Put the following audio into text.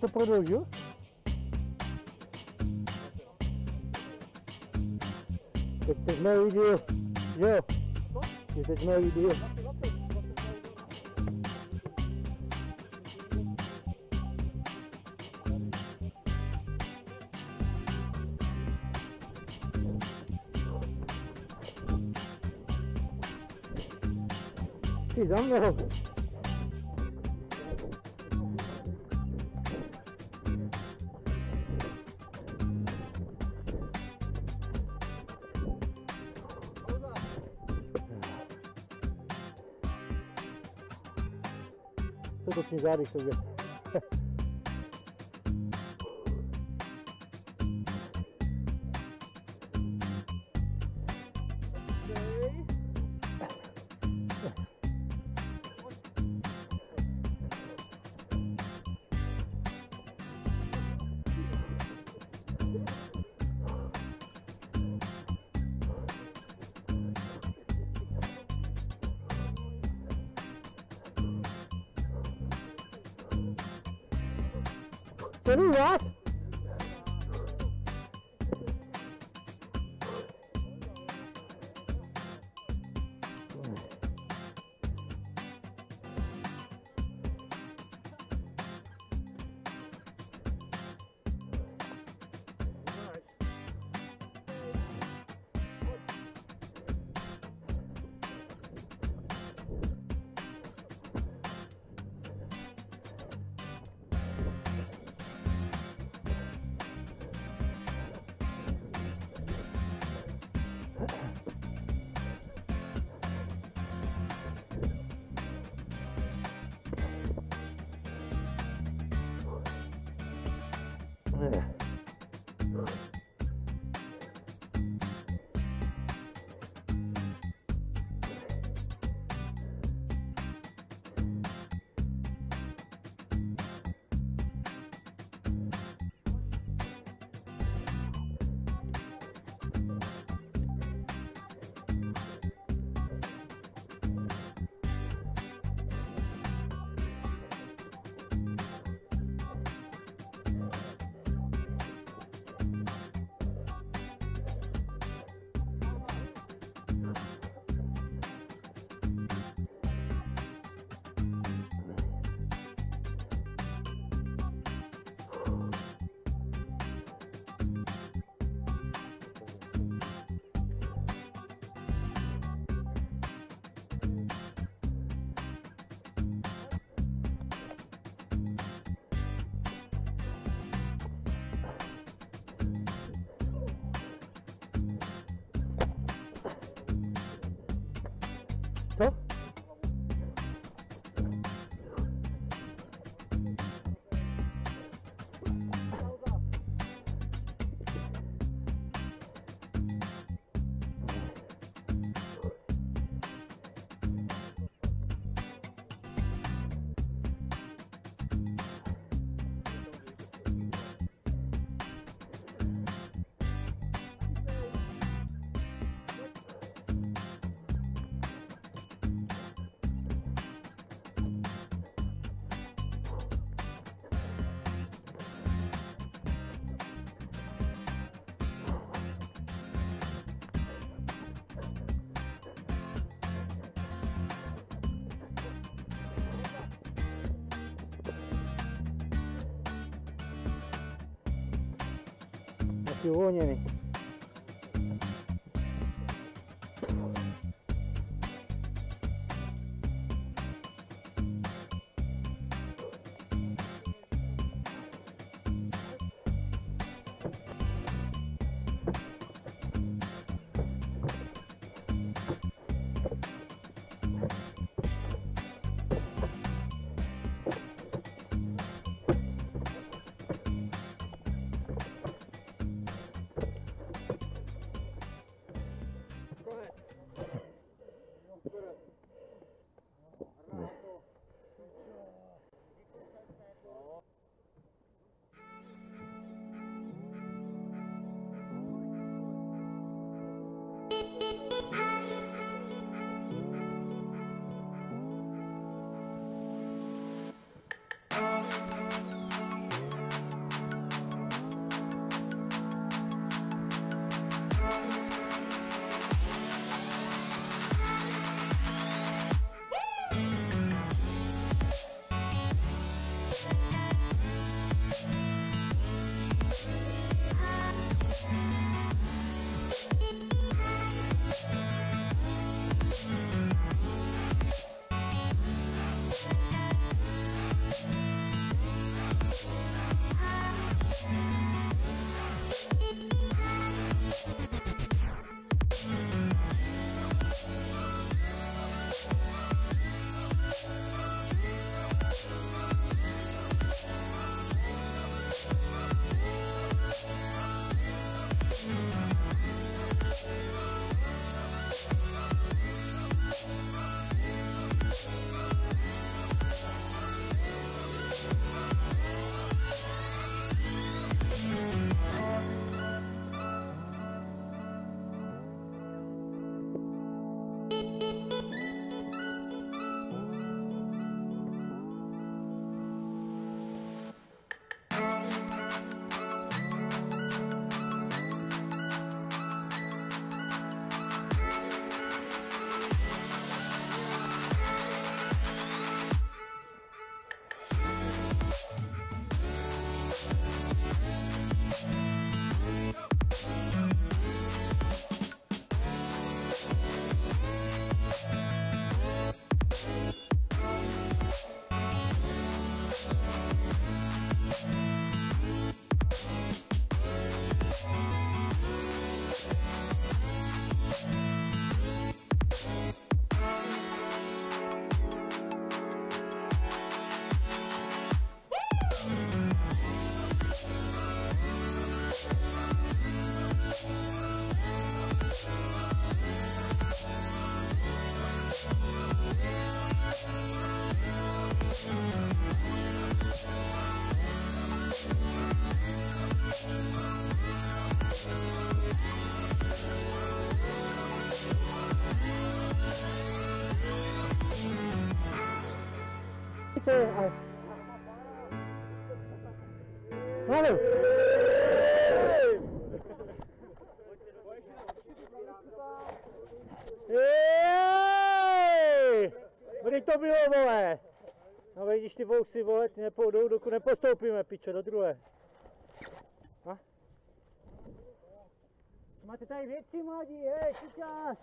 Tu produziu? There's no video. Yo. There's no video. Precisamos, meu. Co to Didn't you? 요거냐니 Kdy to bylo, vole? No vidíš ty vousy, vole, ty nepůjdou, dokud nepostoupíme, piče, do druhé. A? Máte tady věci, mladí, hej, čas!